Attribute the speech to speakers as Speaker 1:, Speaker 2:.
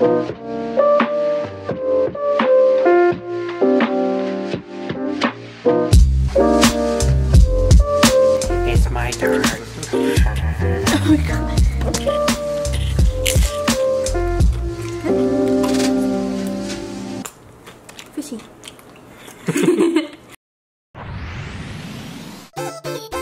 Speaker 1: It's my turn.
Speaker 2: oh my god. Fishy.